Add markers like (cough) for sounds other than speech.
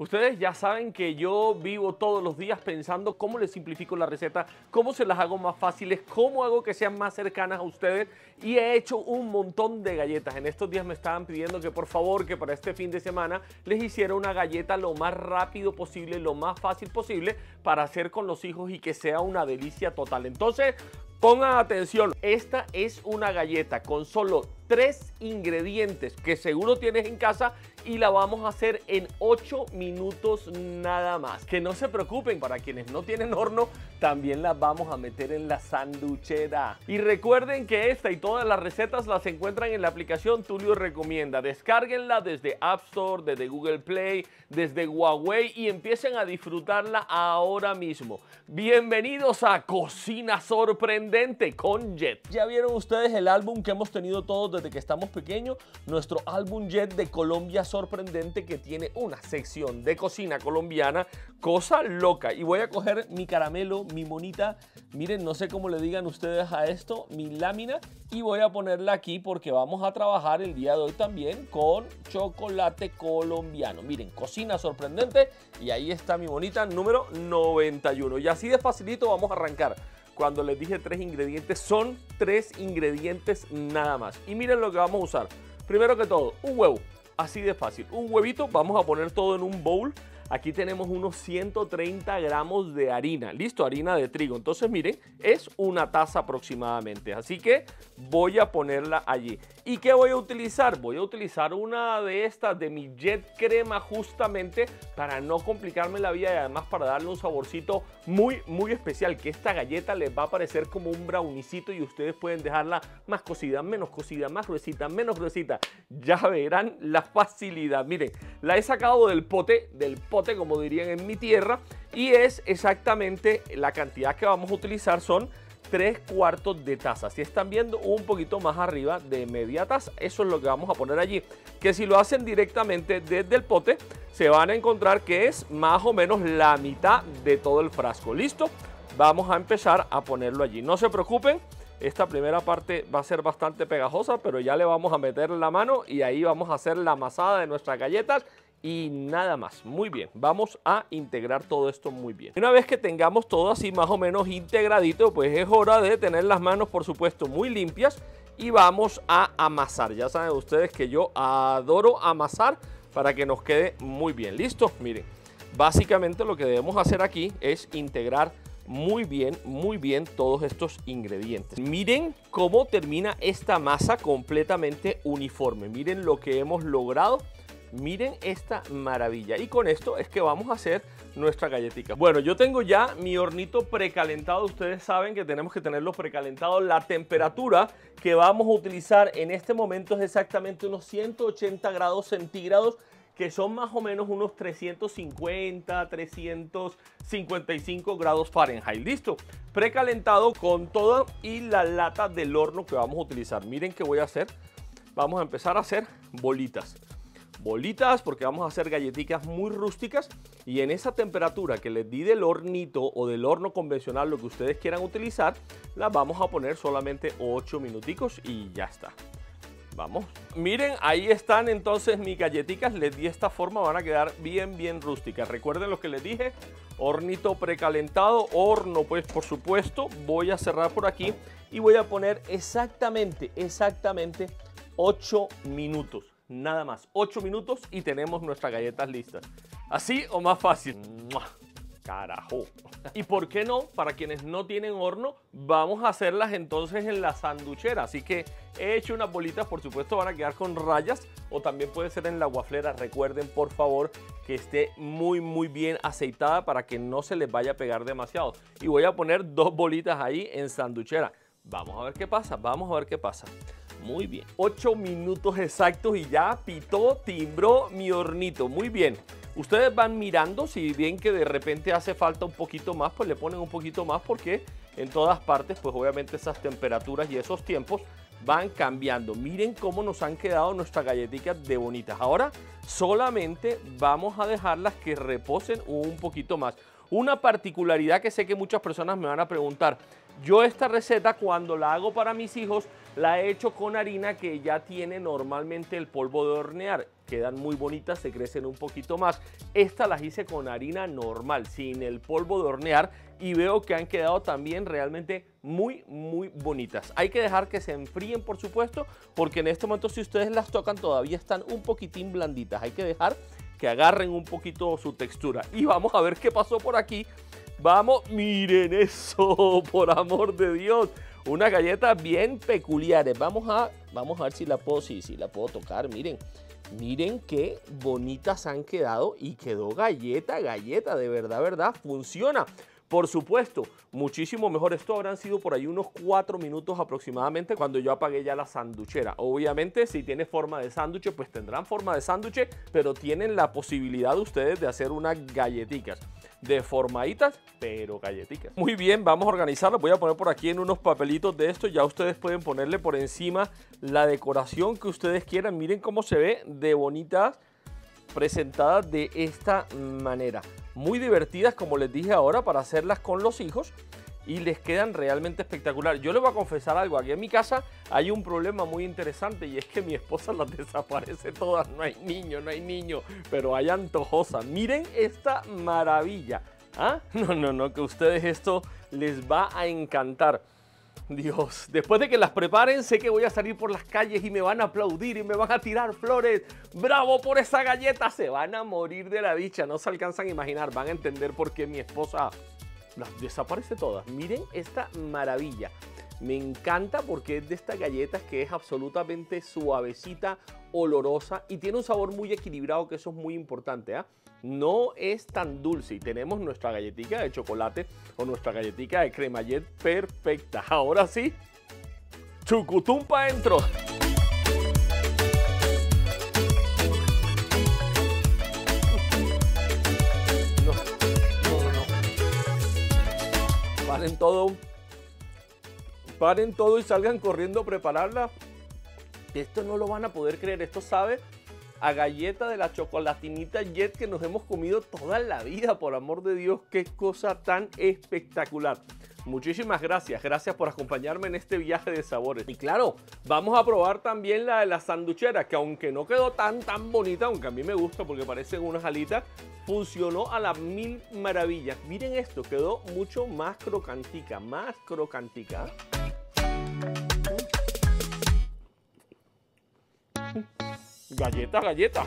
Ustedes ya saben que yo vivo todos los días pensando cómo les simplifico la receta, cómo se las hago más fáciles, cómo hago que sean más cercanas a ustedes y he hecho un montón de galletas. En estos días me estaban pidiendo que por favor que para este fin de semana les hiciera una galleta lo más rápido posible, lo más fácil posible para hacer con los hijos y que sea una delicia total. Entonces, pongan atención, esta es una galleta con solo tres ingredientes que seguro tienes en casa y la vamos a hacer en 8 minutos nada más. Que no se preocupen, para quienes no tienen horno, también las vamos a meter en la sanduchera. Y recuerden que esta y todas las recetas las encuentran en la aplicación Tulio Recomienda. Descárguenla desde App Store, desde Google Play, desde Huawei y empiecen a disfrutarla ahora mismo. Bienvenidos a Cocina Sorprendente con Jet. Ya vieron ustedes el álbum que hemos tenido todos que estamos pequeños, nuestro álbum Jet de Colombia sorprendente que tiene una sección de cocina colombiana, cosa loca. Y voy a coger mi caramelo, mi monita, miren, no sé cómo le digan ustedes a esto, mi lámina, y voy a ponerla aquí porque vamos a trabajar el día de hoy también con chocolate colombiano. Miren, cocina sorprendente y ahí está mi monita número 91. Y así de facilito vamos a arrancar cuando les dije tres ingredientes, son tres ingredientes nada más. Y miren lo que vamos a usar. Primero que todo, un huevo. Así de fácil. Un huevito, vamos a poner todo en un bowl. Aquí tenemos unos 130 gramos de harina. Listo, harina de trigo. Entonces, miren, es una taza aproximadamente. Así que voy a ponerla allí. ¿Y qué voy a utilizar? Voy a utilizar una de estas de mi Jet Crema justamente para no complicarme la vida y además para darle un saborcito muy, muy especial. Que esta galleta les va a parecer como un brownicito y ustedes pueden dejarla más cocida, menos cocida, más gruesita, menos gruesita. Ya verán la facilidad. Miren, la he sacado del pote, del pote como dirían en mi tierra y es exactamente la cantidad que vamos a utilizar son 3 cuartos de taza. Si están viendo un poquito más arriba de media taza, eso es lo que vamos a poner allí. Que si lo hacen directamente desde el pote, se van a encontrar que es más o menos la mitad de todo el frasco. ¿Listo? Vamos a empezar a ponerlo allí. No se preocupen, esta primera parte va a ser bastante pegajosa, pero ya le vamos a meter la mano y ahí vamos a hacer la amasada de nuestras galletas y nada más. Muy bien, vamos a integrar todo esto muy bien. Una vez que tengamos todo así más o menos integradito, pues es hora de tener las manos, por supuesto, muy limpias y vamos a amasar. Ya saben ustedes que yo adoro amasar para que nos quede muy bien. ¿Listo? Miren, básicamente lo que debemos hacer aquí es integrar muy bien, muy bien todos estos ingredientes. Miren cómo termina esta masa completamente uniforme. Miren lo que hemos logrado Miren esta maravilla. Y con esto es que vamos a hacer nuestra galletita. Bueno, yo tengo ya mi hornito precalentado. Ustedes saben que tenemos que tenerlo precalentado. La temperatura que vamos a utilizar en este momento es exactamente unos 180 grados centígrados que son más o menos unos 350, 355 grados Fahrenheit. Listo, precalentado con toda y la lata del horno que vamos a utilizar. Miren qué voy a hacer. Vamos a empezar a hacer bolitas bolitas porque vamos a hacer galletitas muy rústicas y en esa temperatura que les di del hornito o del horno convencional, lo que ustedes quieran utilizar, las vamos a poner solamente 8 minuticos y ya está. Vamos. Miren, ahí están entonces mis galletitas. Les di esta forma, van a quedar bien, bien rústicas. Recuerden lo que les dije. Hornito precalentado, horno pues por supuesto. Voy a cerrar por aquí y voy a poner exactamente, exactamente 8 minutos nada más. 8 minutos y tenemos nuestras galletas listas. Así o más fácil. Carajo. ¿Y por qué no? Para quienes no tienen horno, vamos a hacerlas entonces en la sanduchera. Así que he hecho unas bolitas, por supuesto van a quedar con rayas o también puede ser en la guaflera. Recuerden por favor que esté muy muy bien aceitada para que no se les vaya a pegar demasiado. Y voy a poner dos bolitas ahí en sanduchera. Vamos a ver qué pasa, vamos a ver qué pasa. Muy bien. 8 minutos exactos y ya pitó, timbró mi hornito. Muy bien. Ustedes van mirando, si bien que de repente hace falta un poquito más, pues le ponen un poquito más porque en todas partes, pues obviamente esas temperaturas y esos tiempos van cambiando. Miren cómo nos han quedado nuestras galletitas de bonitas. Ahora solamente vamos a dejarlas que reposen un poquito más. Una particularidad que sé que muchas personas me van a preguntar. Yo esta receta cuando la hago para mis hijos la he hecho con harina que ya tiene normalmente el polvo de hornear. Quedan muy bonitas, se crecen un poquito más. Esta las hice con harina normal, sin el polvo de hornear y veo que han quedado también realmente muy, muy bonitas. Hay que dejar que se enfríen, por supuesto, porque en este momento si ustedes las tocan todavía están un poquitín blanditas. Hay que dejar que agarren un poquito su textura. Y vamos a ver qué pasó por aquí. Vamos, miren eso, (laughs) por amor de Dios. Una galleta bien peculiares. Vamos a, vamos a ver si la puedo, si la puedo tocar. Miren, miren qué bonitas han quedado y quedó galleta, galleta, de verdad, verdad, funciona. Por supuesto, muchísimo mejor. Esto habrán sido por ahí unos cuatro minutos aproximadamente cuando yo apagué ya la sanduchera. Obviamente, si tiene forma de sándwich, pues tendrán forma de sándwich, pero tienen la posibilidad de ustedes de hacer unas galletitas deformaditas, pero galletitas. Muy bien, vamos a organizarlo. Voy a poner por aquí en unos papelitos de esto. Ya ustedes pueden ponerle por encima la decoración que ustedes quieran. Miren cómo se ve de bonitas presentadas de esta manera muy divertidas, como les dije ahora, para hacerlas con los hijos y les quedan realmente espectacular. Yo les voy a confesar algo, aquí en mi casa hay un problema muy interesante y es que mi esposa (laughs) las desaparece todas, no hay niño, no hay niño, pero hay antojosa. Miren esta maravilla. ¿Ah? (laughs) No, no, no, que a ustedes esto les va a encantar. Dios, después de que las preparen, sé que voy a salir por las calles y me van a aplaudir y me van a tirar flores. ¡Bravo por esa galleta! Se van a morir de la dicha, no se alcanzan a imaginar, van a entender por qué mi esposa las desaparece todas. Miren esta maravilla. Me encanta porque es de estas galletas que es absolutamente suavecita, olorosa y tiene un sabor muy equilibrado, que eso es muy importante. ¿ah? No es tan dulce y tenemos nuestra galletita de chocolate o nuestra galletita de cremallette perfecta. (laughs) Ahora sí, chucutum para adentro. (laughs) No, no, no, Paren todo. Paren todo y salgan corriendo a prepararla. Esto no lo van a poder creer. Esto sabe a galleta de la chocolatinita Jet que nos hemos comido toda la vida, por amor de Dios, qué cosa tan espectacular. Muchísimas gracias, gracias por acompañarme en este viaje de sabores. Y claro, vamos a probar también la de la sanduchera, que aunque no quedó tan tan bonita, aunque a mí me gusta porque parecen unas alitas, funcionó a las mil maravillas. Miren esto, quedó mucho más crocantica, más crocantica. Galleta, galleta.